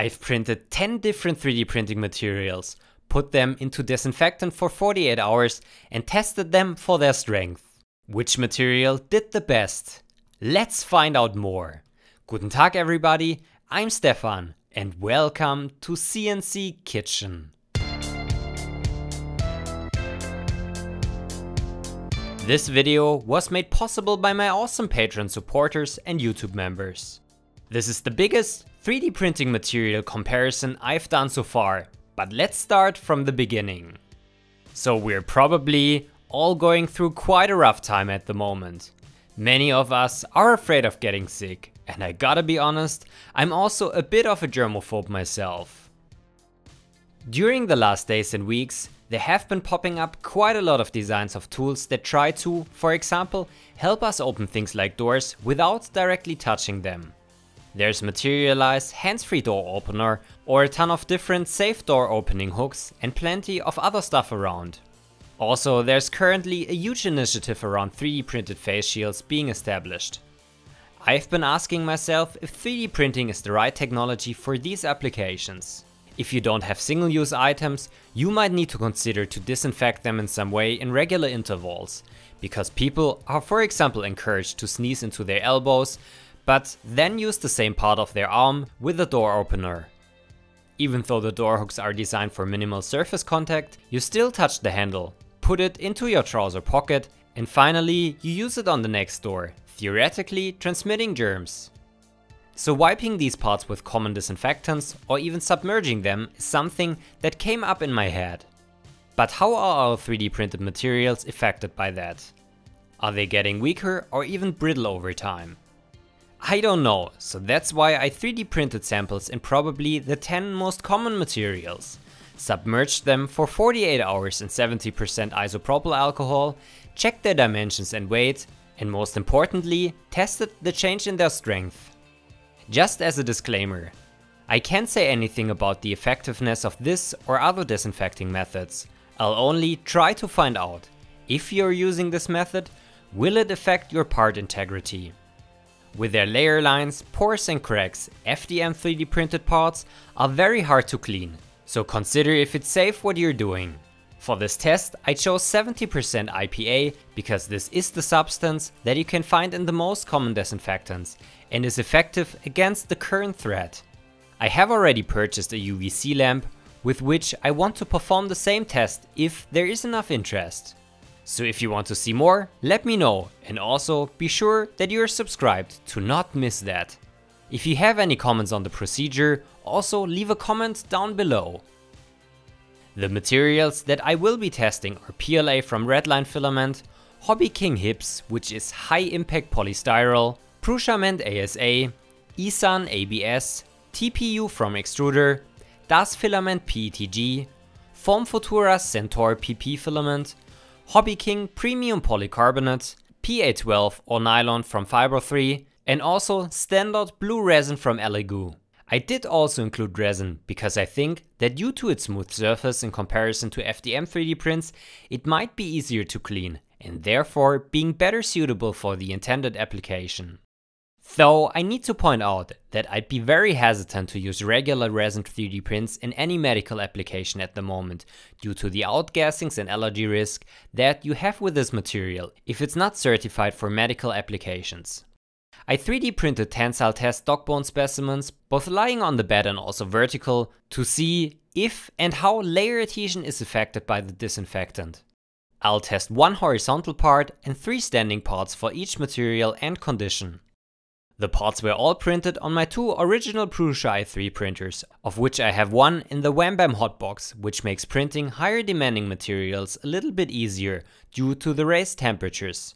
I've printed 10 different 3D printing materials, put them into disinfectant for 48 hours and tested them for their strength. Which material did the best? Let's find out more. Guten Tag everybody, I'm Stefan and welcome to CNC Kitchen. This video was made possible by my awesome Patreon supporters and YouTube members. This is the biggest 3D printing material comparison I've done so far, but let's start from the beginning. So we're probably all going through quite a rough time at the moment. Many of us are afraid of getting sick, and I gotta be honest, I'm also a bit of a germaphobe myself. During the last days and weeks, there have been popping up quite a lot of designs of tools that try to, for example, help us open things like doors without directly touching them. There's materialized hands-free door opener or a ton of different safe door opening hooks and plenty of other stuff around. Also, there's currently a huge initiative around 3D printed face shields being established. I've been asking myself if 3D printing is the right technology for these applications. If you don't have single-use items, you might need to consider to disinfect them in some way in regular intervals, because people are for example encouraged to sneeze into their elbows, but then use the same part of their arm with a door opener. Even though the door hooks are designed for minimal surface contact, you still touch the handle, put it into your trouser pocket, and finally you use it on the next door, theoretically transmitting germs. So wiping these parts with common disinfectants or even submerging them is something that came up in my head. But how are our 3D printed materials affected by that? Are they getting weaker or even brittle over time? I don't know, so that's why I 3D printed samples in probably the 10 most common materials, submerged them for 48 hours in 70% isopropyl alcohol, checked their dimensions and weight, and most importantly, tested the change in their strength. Just as a disclaimer, I can't say anything about the effectiveness of this or other disinfecting methods, I'll only try to find out, if you're using this method, will it affect your part integrity. With their layer lines, pores and cracks, FDM 3D printed parts are very hard to clean, so consider if it's safe what you're doing. For this test I chose 70% IPA because this is the substance that you can find in the most common disinfectants and is effective against the current threat. I have already purchased a UVC lamp with which I want to perform the same test if there is enough interest. So if you want to see more, let me know and also be sure that you are subscribed to not miss that. If you have any comments on the procedure, also leave a comment down below. The materials that I will be testing are PLA from Redline Filament, Hobby King HIPS which is high impact polystyrol, Prusament ASA, Esun ABS, TPU from Extrudr, Das Filament PETG, Form Futura Centaur PP filament, Hobby King Premium Polycarbonate, PA12 or nylon from Fiberthree, and also standard blue resin from Elegoo. I did also include resin because I think that due to its smooth surface in comparison to FDM 3D prints, it might be easier to clean and therefore being better suitable for the intended application. Though I need to point out that I'd be very hesitant to use regular resin 3D prints in any medical application at the moment due to the outgassings and allergy risk that you have with this material if it's not certified for medical applications. I 3D printed tensile test dog bone specimens, both lying on the bed and also vertical, to see if and how layer adhesion is affected by the disinfectant. I'll test one horizontal part and three standing parts for each material and condition. The parts were all printed on my two original Prusa i3 printers, of which I have one in the WhamBam hotbox, which makes printing higher demanding materials a little bit easier due to the raised temperatures.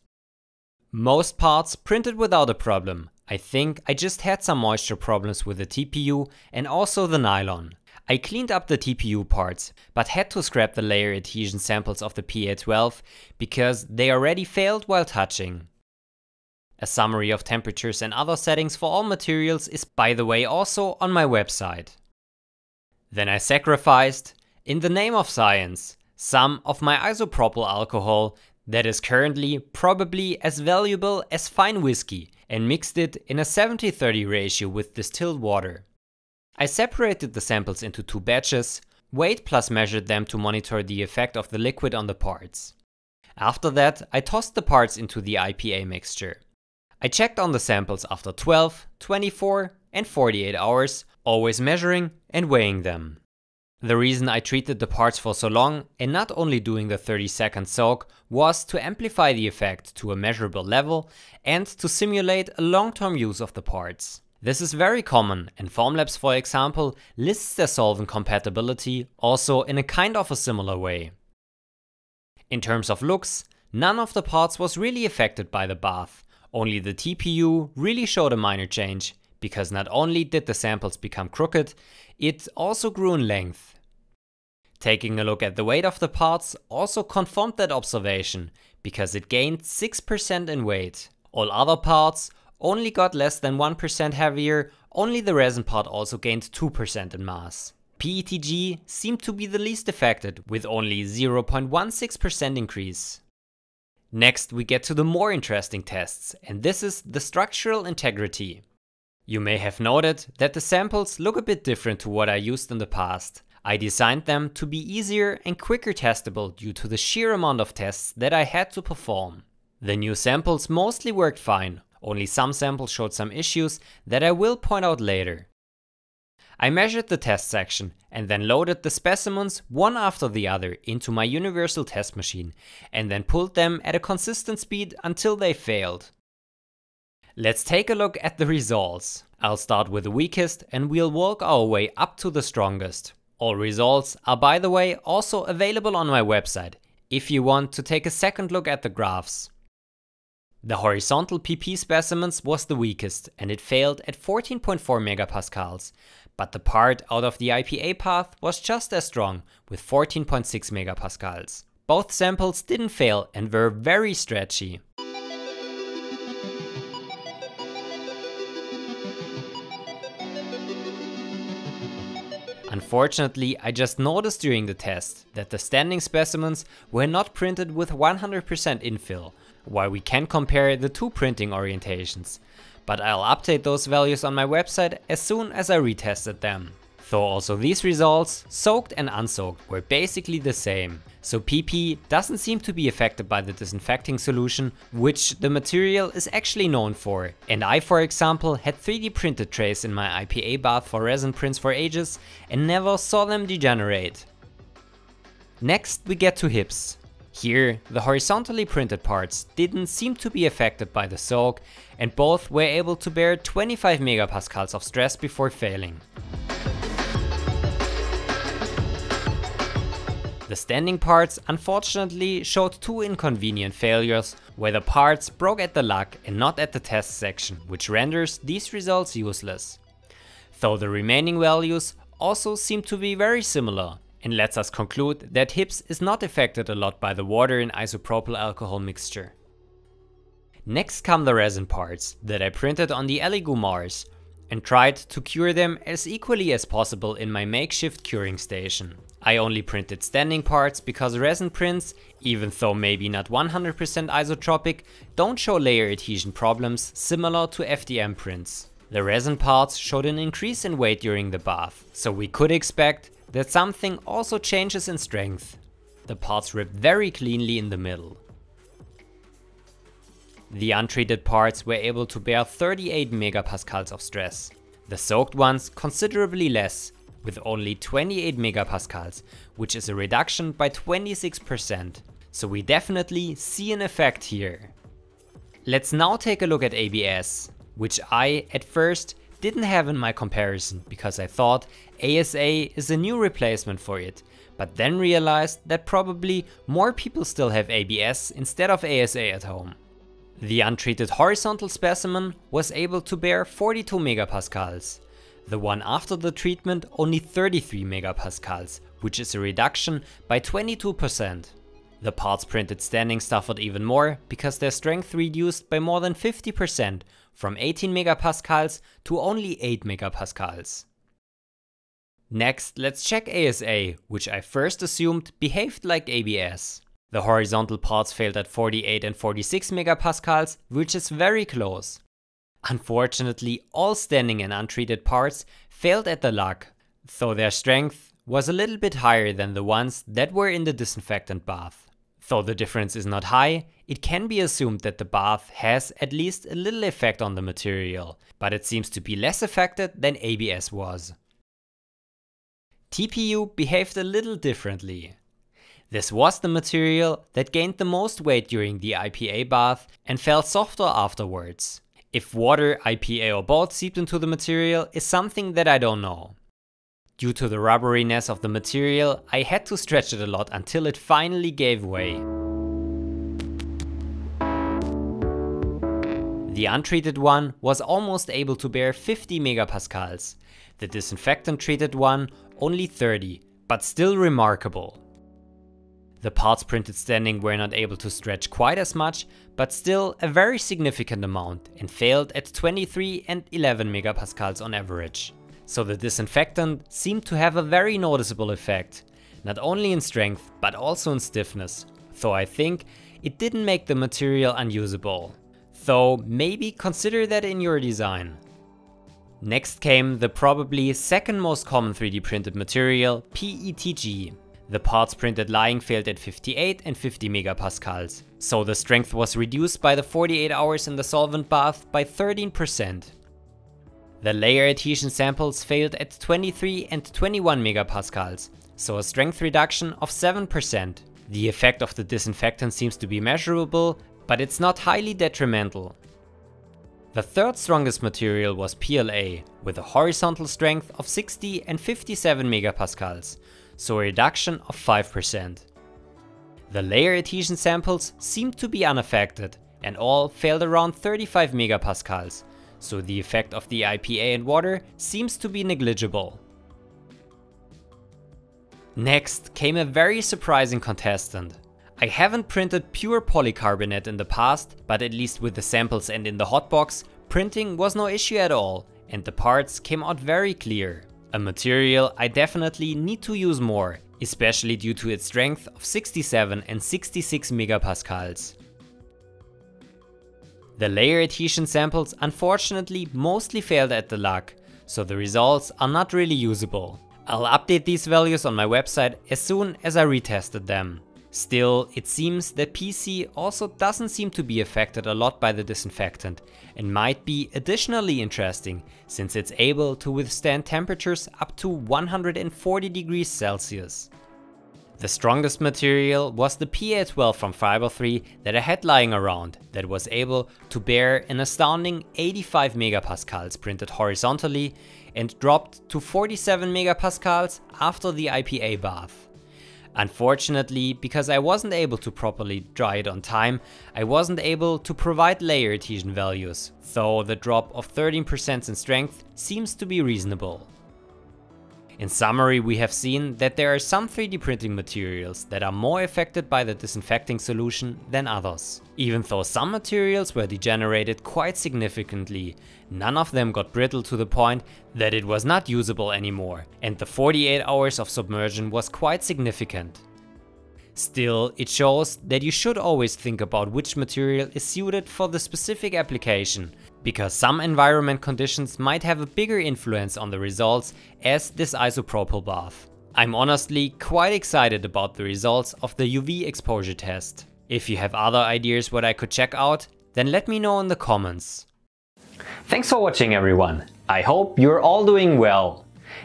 Most parts printed without a problem. I think I just had some moisture problems with the TPU and also the nylon. I cleaned up the TPU parts, but had to scrap the layer adhesion samples of the PA12 because they already failed while touching. A summary of temperatures and other settings for all materials is by the way also on my website. Then I sacrificed, in the name of science, some of my isopropyl alcohol that is currently probably as valuable as fine whiskey and mixed it in a 70-30 ratio with distilled water. I separated the samples into two batches, weighed plus measured them to monitor the effect of the liquid on the parts. After that, I tossed the parts into the IPA mixture. I checked on the samples after 12, 24 and 48 hours, always measuring and weighing them. The reason I treated the parts for so long and not only doing the 30 second soak was to amplify the effect to a measurable level and to simulate a long-term use of the parts. This is very common and Formlabs for example lists their solvent compatibility also in a kind of a similar way. In terms of looks, none of the parts was really affected by the bath, only the TPU really showed a minor change because not only did the samples become crooked, it also grew in length. Taking a look at the weight of the parts also confirmed that observation, because it gained 6% in weight. All other parts only got less than 1% heavier, only the resin part also gained 2% in mass. PETG seemed to be the least affected with only 0.16% increase. Next we get to the more interesting tests and this is the structural integrity. You may have noted that the samples look a bit different to what I used in the past. I designed them to be easier and quicker testable due to the sheer amount of tests that I had to perform. The new samples mostly worked fine, only some samples showed some issues that I will point out later. I measured the test section and then loaded the specimens one after the other into my universal test machine and then pulled them at a consistent speed until they failed. Let's take a look at the results. I'll start with the weakest and we'll work our way up to the strongest. All results are by the way also available on my website if you want to take a second look at the graphs. The horizontal PP specimens was the weakest and it failed at 14.4 megapascals, but the part out of the IPA path was just as strong with 14.6 megapascals. Both samples didn't fail and were very stretchy. Unfortunately, I just noticed during the test that the standing specimens were not printed with 100% infill, while we can compare the two printing orientations. But I'll update those values on my website as soon as I retested them. Though also these results, soaked and unsoaked, were basically the same. So PP doesn't seem to be affected by the disinfecting solution, which the material is actually known for. And I for example had 3D printed trays in my IPA bath for resin prints for ages and never saw them degenerate. Next we get to HIPS. Here, the horizontally printed parts didn't seem to be affected by the soak and both were able to bear 25 megapascals of stress before failing. The standing parts unfortunately showed two inconvenient failures, where the parts broke at the lug and not at the test section, which renders these results useless. Though the remaining values also seem to be very similar, and lets us conclude that HIPS is not affected a lot by the water in isopropyl alcohol mixture. Next come the resin parts that I printed on the Elegoo Mars and tried to cure them as equally as possible in my makeshift curing station. I only printed standing parts because resin prints, even though maybe not 100% isotropic, don't show layer adhesion problems similar to FDM prints. The resin parts showed an increase in weight during the bath, so we could expect that something also changes in strength. The parts rip very cleanly in the middle. The untreated parts were able to bear 38 megapascals of stress. The soaked ones considerably less, with only 28 megapascals, which is a reduction by 26%. So we definitely see an effect here. Let's now take a look at ABS, which I, at first, didn't have in my comparison because I thought ASA is a new replacement for it, but then realized that probably more people still have ABS instead of ASA at home. The untreated horizontal specimen was able to bear 42 megapascals, the one after the treatment only 33 megapascals, which is a reduction by 22%. The parts printed standing suffered even more because their strength reduced by more than 50% from 18 megapascals to only 8 megapascals. Next, let's check ASA, which I first assumed behaved like ABS. The horizontal parts failed at 48 and 46 megapascals, which is very close. Unfortunately, all standing and untreated parts failed at the lug, though their strength was a little bit higher than the ones that were in the disinfectant bath. Though the difference is not high, it can be assumed that the bath has at least a little effect on the material, but it seems to be less affected than ABS was. TPU behaved a little differently. This was the material that gained the most weight during the IPA bath and felt softer afterwards. If water, IPA or both seeped into the material is something that I don't know. Due to the rubberiness of the material, I had to stretch it a lot until it finally gave way. The untreated one was almost able to bear 50 megapascals, the disinfectant treated one only 30, but still remarkable. The parts printed standing were not able to stretch quite as much, but still a very significant amount and failed at 23 and 11 megapascals on average so the disinfectant seemed to have a very noticeable effect, not only in strength but also in stiffness, though I think it didn't make the material unusable. Though maybe consider that in your design. Next came the probably second most common 3D printed material, PETG. The parts printed lying failed at 58 and 50 megapascals, so the strength was reduced by the 48 hours in the solvent bath by 13%. The layer adhesion samples failed at 23 and 21 megapascals, so a strength reduction of 7%. The effect of the disinfectant seems to be measurable, but it's not highly detrimental. The third strongest material was PLA, with a horizontal strength of 60 and 57 megapascals, so a reduction of 5%. The layer adhesion samples seemed to be unaffected, and all failed around 35 megapascals, so the effect of the IPA and water seems to be negligible. Next came a very surprising contestant. I haven't printed pure polycarbonate in the past, but at least with the samples and in the hotbox, printing was no issue at all, and the parts came out very clear. A material I definitely need to use more, especially due to its strength of 67 and 66 megapascals. The layer adhesion samples unfortunately mostly failed at the lug, so the results are not really usable. I'll update these values on my website as soon as I retested them. Still, it seems that PC also doesn't seem to be affected a lot by the disinfectant and might be additionally interesting since it's able to withstand temperatures up to 140 degrees Celsius. The strongest material was the PA12 from Fiber3 that I had lying around that was able to bear an astounding 85 megapascals printed horizontally and dropped to 47 megapascals after the IPA bath. Unfortunately, because I wasn't able to properly dry it on time, I wasn't able to provide layer adhesion values, though the drop of 13% in strength seems to be reasonable. In summary, we have seen that there are some 3D printing materials that are more affected by the disinfecting solution than others. Even though some materials were degenerated quite significantly, none of them got brittle to the point that it was not usable anymore, and the 48 hours of submersion was quite significant. Still, it shows that you should always think about which material is suited for the specific application, because some environment conditions might have a bigger influence on the results as this isopropyl bath. I'm honestly quite excited about the results of the UV exposure test. If you have other ideas what I could check out, then let me know in the comments. Thanks for watching everyone. I hope you're all doing well.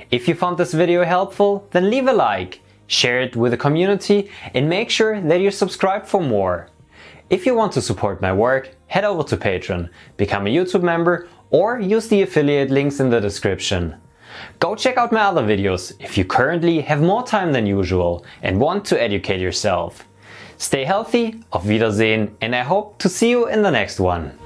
If you found this video helpful, then leave a like share it with the community, and make sure that you're subscribed for more. If you want to support my work, head over to Patreon, become a YouTube member, or use the affiliate links in the description. Go check out my other videos if you currently have more time than usual and want to educate yourself. Stay healthy, auf Wiedersehen, and I hope to see you in the next one.